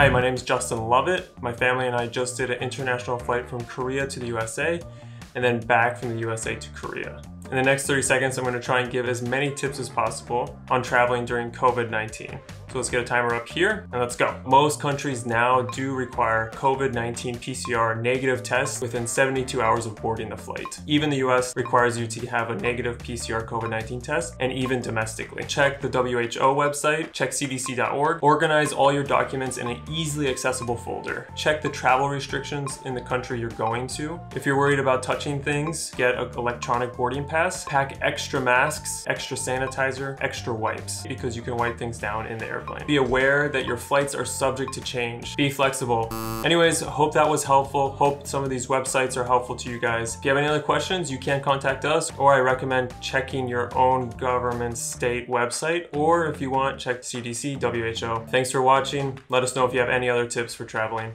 Hi, my name is Justin Lovett. My family and I just did an international flight from Korea to the USA and then back from the USA to Korea. In the next 30 seconds, I'm going to try and give as many tips as possible on traveling during COVID-19. So let's get a timer up here and let's go. Most countries now do require COVID-19 PCR negative tests within 72 hours of boarding the flight. Even the US requires you to have a negative PCR COVID-19 test and even domestically. Check the WHO website, check cdc.org, organize all your documents in an easily accessible folder. Check the travel restrictions in the country you're going to. If you're worried about touching things, get an electronic boarding pass, pack extra masks, extra sanitizer, extra wipes because you can wipe things down in the air airplane. Be aware that your flights are subject to change. Be flexible. Anyways, hope that was helpful. Hope some of these websites are helpful to you guys. If you have any other questions, you can contact us or I recommend checking your own government state website or if you want, check CDC, WHO. Thanks for watching. Let us know if you have any other tips for traveling.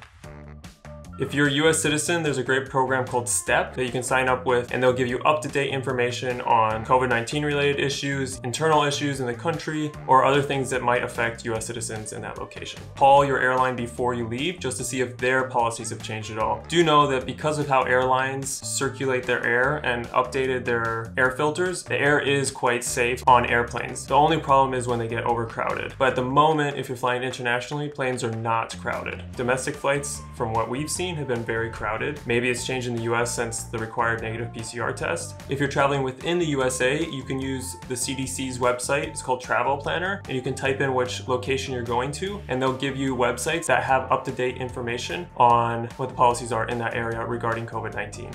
If you're a US citizen, there's a great program called STEP that you can sign up with and they'll give you up-to-date information on COVID-19 related issues, internal issues in the country, or other things that might affect US citizens in that location. Call your airline before you leave just to see if their policies have changed at all. Do know that because of how airlines circulate their air and updated their air filters, the air is quite safe on airplanes. The only problem is when they get overcrowded. But at the moment, if you're flying internationally, planes are not crowded. Domestic flights, from what we've seen, scene have been very crowded. Maybe it's changed in the US since the required negative PCR test. If you're traveling within the USA, you can use the CDC's website. It's called Travel Planner, and you can type in which location you're going to, and they'll give you websites that have up-to-date information on what the policies are in that area regarding COVID-19.